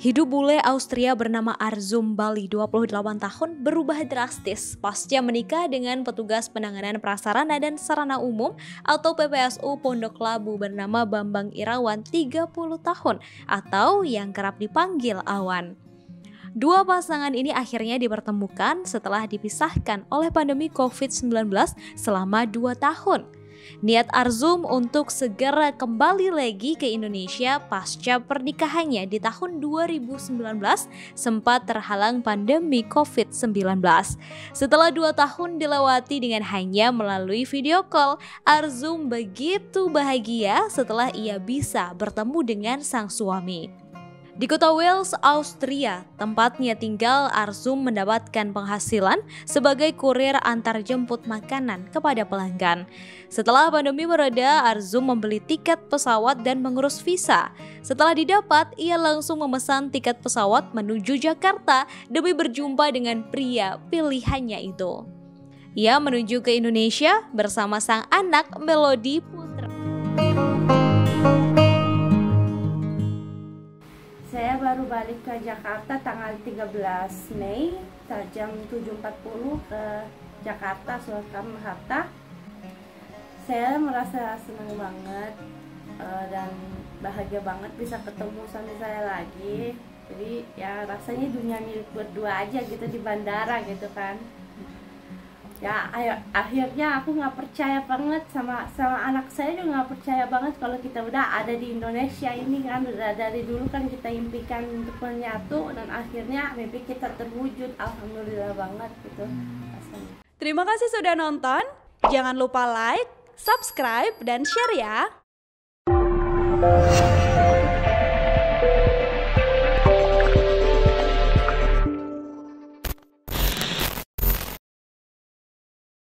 Hidup bule Austria bernama Arzum Bali 28 tahun berubah drastis pasca menikah dengan petugas penanganan prasarana dan sarana umum atau PPSU Pondok Labu bernama Bambang Irawan 30 tahun atau yang kerap dipanggil Awan. Dua pasangan ini akhirnya dipertemukan setelah dipisahkan oleh pandemi COVID-19 selama dua tahun. Niat Arzum untuk segera kembali lagi ke Indonesia pasca pernikahannya di tahun 2019 sempat terhalang pandemi COVID-19. Setelah dua tahun dilewati dengan hanya melalui video call, Arzum begitu bahagia setelah ia bisa bertemu dengan sang suami. Di kota Wales, Austria, tempatnya tinggal, Arzum mendapatkan penghasilan sebagai kurir antar jemput makanan kepada pelanggan. Setelah pandemi mereda, Arzum membeli tiket pesawat dan mengurus visa. Setelah didapat, ia langsung memesan tiket pesawat menuju Jakarta demi berjumpa dengan pria pilihannya itu. Ia menuju ke Indonesia bersama sang anak Melody Putra. Baru balik ke Jakarta tanggal 13 Mei jam 7.40 ke Jakarta Soekarno Hatta. Saya merasa senang banget uh, dan bahagia banget bisa ketemu suami saya lagi. Jadi ya rasanya dunia milik berdua aja gitu di bandara gitu kan ya akhirnya aku nggak percaya banget sama sama anak saya juga nggak percaya banget kalau kita udah ada di Indonesia ini kan udah dari dulu kan kita impikan untuk menyatu dan akhirnya mimpi kita terwujud. Alhamdulillah banget gitu. Terima kasih sudah nonton. Jangan lupa like subscribe dan share ya